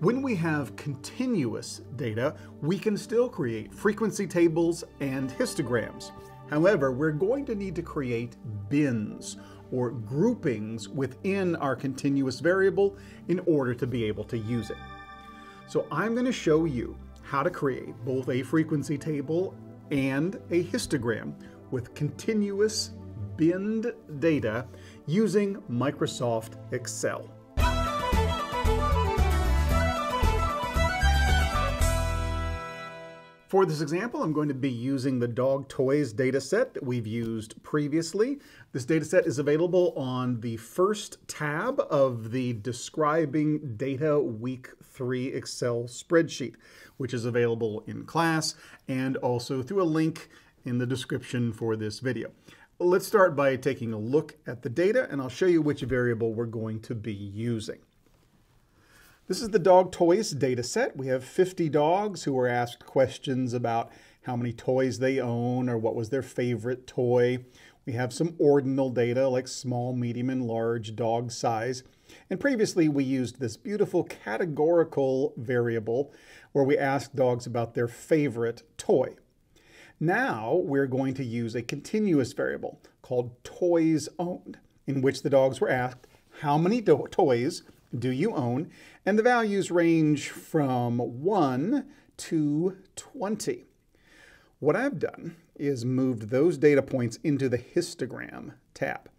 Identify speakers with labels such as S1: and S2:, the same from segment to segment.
S1: When we have continuous data, we can still create frequency tables and histograms. However, we're going to need to create bins or groupings within our continuous variable in order to be able to use it. So I'm going to show you how to create both a frequency table and a histogram with continuous binned data using Microsoft Excel. For this example, I'm going to be using the dog toys dataset that we've used previously. This dataset is available on the first tab of the Describing Data Week 3 Excel spreadsheet, which is available in class and also through a link in the description for this video. Let's start by taking a look at the data and I'll show you which variable we're going to be using. This is the dog toys data set. We have 50 dogs who were asked questions about how many toys they own or what was their favorite toy. We have some ordinal data like small, medium, and large dog size. And previously we used this beautiful categorical variable where we asked dogs about their favorite toy. Now we're going to use a continuous variable called toys owned in which the dogs were asked how many toys do you own? And the values range from 1 to 20. What I've done is moved those data points into the histogram tab.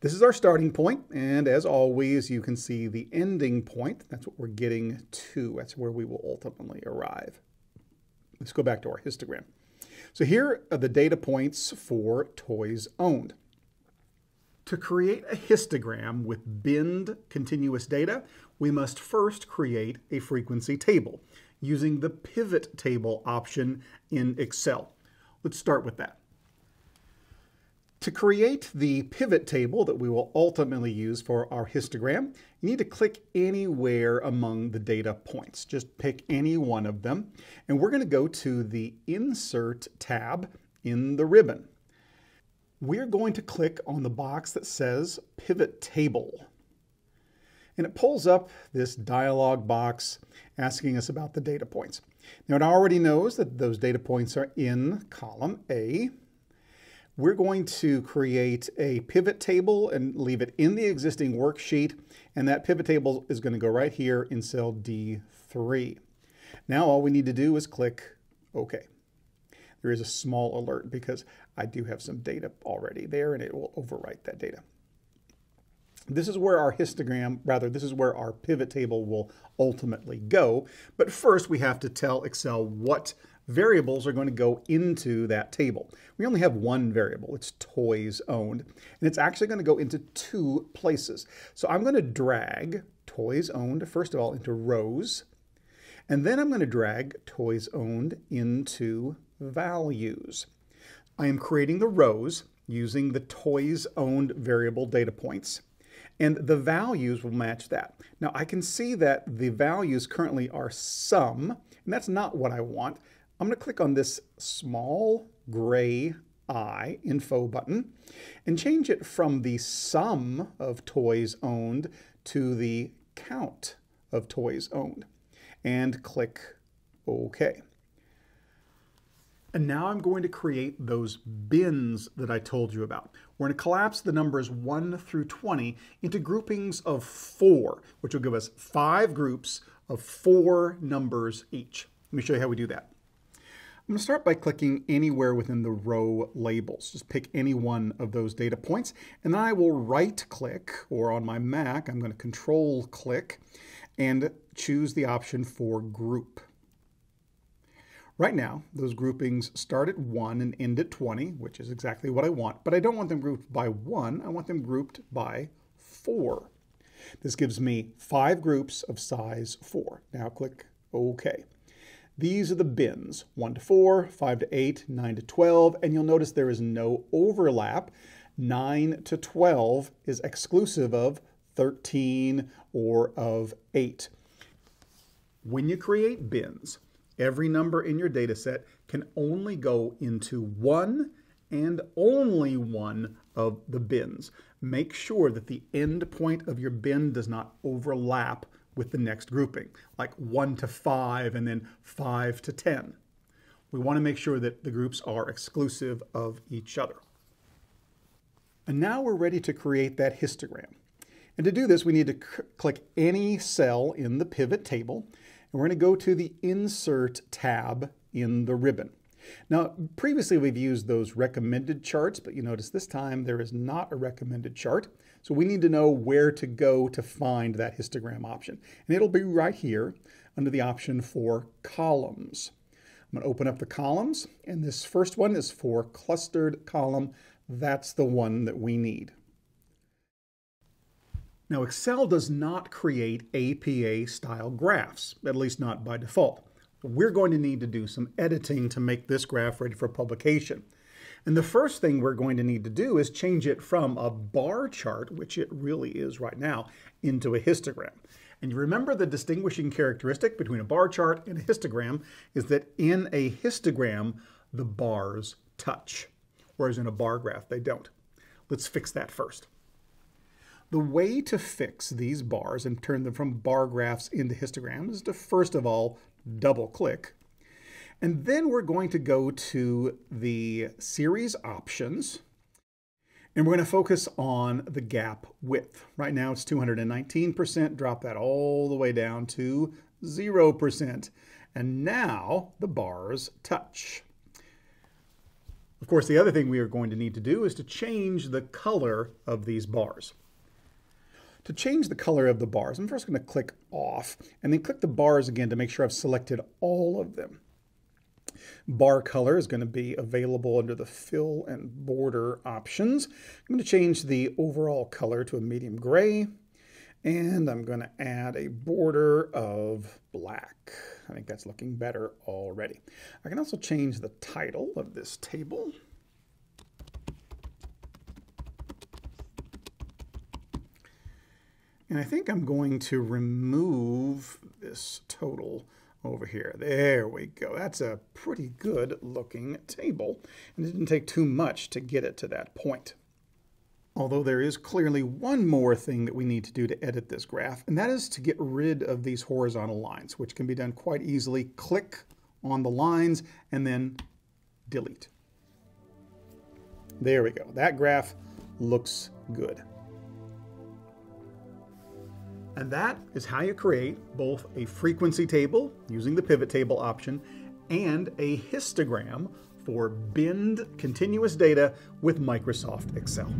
S1: This is our starting point, and as always, you can see the ending point. That's what we're getting to. That's where we will ultimately arrive. Let's go back to our histogram. So here are the data points for toys owned. To create a histogram with binned continuous data, we must first create a frequency table using the pivot table option in Excel. Let's start with that. To create the pivot table that we will ultimately use for our histogram, you need to click anywhere among the data points. Just pick any one of them. And we're going to go to the Insert tab in the ribbon we're going to click on the box that says Pivot Table. And it pulls up this dialog box asking us about the data points. Now it already knows that those data points are in column A. We're going to create a pivot table and leave it in the existing worksheet. And that pivot table is going to go right here in cell D3. Now all we need to do is click OK there is a small alert because I do have some data already there and it will overwrite that data. This is where our histogram, rather, this is where our pivot table will ultimately go. But first we have to tell Excel what variables are going to go into that table. We only have one variable, it's toys owned, and it's actually going to go into two places. So I'm going to drag toys owned, first of all, into rows, and then I'm going to drag toys owned into values. I am creating the rows using the toys owned variable data points and the values will match that. Now I can see that the values currently are sum and that's not what I want. I'm going to click on this small gray I info button and change it from the sum of toys owned to the count of toys owned and click OK. And now I'm going to create those bins that I told you about. We're going to collapse the numbers 1 through 20 into groupings of 4, which will give us five groups of four numbers each. Let me show you how we do that. I'm going to start by clicking anywhere within the row labels. Just pick any one of those data points, and then I will right-click, or on my Mac, I'm going to control-click, and choose the option for Group. Right now, those groupings start at 1 and end at 20, which is exactly what I want, but I don't want them grouped by 1, I want them grouped by 4. This gives me five groups of size 4. Now click OK. These are the bins, 1 to 4, 5 to 8, 9 to 12, and you'll notice there is no overlap. 9 to 12 is exclusive of 13 or of 8. When you create bins, Every number in your data set can only go into one and only one of the bins. Make sure that the end point of your bin does not overlap with the next grouping, like 1 to 5 and then 5 to 10. We want to make sure that the groups are exclusive of each other. And now we're ready to create that histogram. And to do this, we need to click any cell in the pivot table, and we're going to go to the Insert tab in the ribbon. Now, previously we've used those recommended charts, but you notice this time there is not a recommended chart. So we need to know where to go to find that histogram option. And it'll be right here under the option for columns. I'm going to open up the columns, and this first one is for clustered column. That's the one that we need. Now, Excel does not create APA style graphs, at least not by default. We're going to need to do some editing to make this graph ready for publication. And the first thing we're going to need to do is change it from a bar chart, which it really is right now, into a histogram. And you remember the distinguishing characteristic between a bar chart and a histogram is that in a histogram, the bars touch, whereas in a bar graph, they don't. Let's fix that first. The way to fix these bars and turn them from bar graphs into histograms is to first of all double click. And then we're going to go to the series options and we're going to focus on the gap width. Right now it's 219%. Drop that all the way down to 0%. And now the bars touch. Of course, the other thing we are going to need to do is to change the color of these bars. To change the color of the bars, I'm first going to click off and then click the bars again to make sure I've selected all of them. Bar color is going to be available under the fill and border options. I'm going to change the overall color to a medium gray and I'm going to add a border of black. I think that's looking better already. I can also change the title of this table. And I think I'm going to remove this total over here. There we go. That's a pretty good looking table. And it didn't take too much to get it to that point. Although there is clearly one more thing that we need to do to edit this graph, and that is to get rid of these horizontal lines, which can be done quite easily. Click on the lines and then delete. There we go. That graph looks good. And that is how you create both a frequency table using the pivot table option and a histogram for binned continuous data with Microsoft Excel.